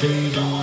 Baby.